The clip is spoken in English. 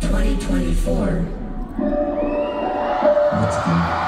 2024. Let's go.